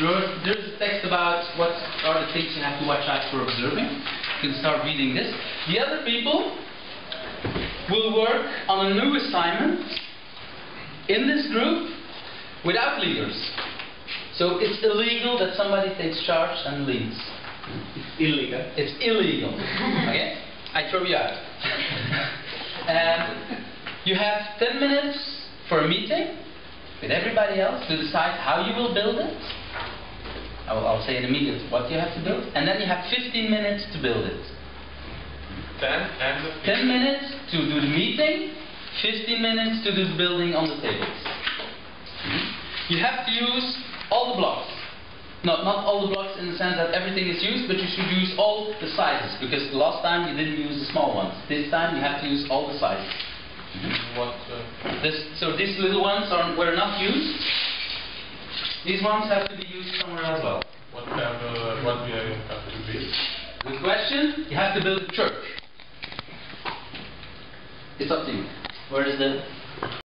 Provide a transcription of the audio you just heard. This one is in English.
There- There's a text about what are the things you have to watch out for observing. You can start reading this. The other people will work on a new assignment in this group without leaders. So it's illegal that somebody takes charge and leads. It's illegal. It's illegal. okay? I throw you out. and you have 10 minutes for a meeting with everybody else to decide how you will build it. I will, I'll say in a minute what you have to build. And then you have 15 minutes to build it. Ten and 10 minutes to do the meeting, 15 minutes to do the building on the tables. You have to use all the blocks. Not, not all the blocks in the sense that everything is used, but you should use all the sizes, because the last time you didn't use the small ones. This time you have to use all the sizes. what? Uh, This, so these little ones are, were not used. These ones have to be used somewhere as well. what have? Uh, what we have to be? Good question. You have to build a church. It's up to you. Where is the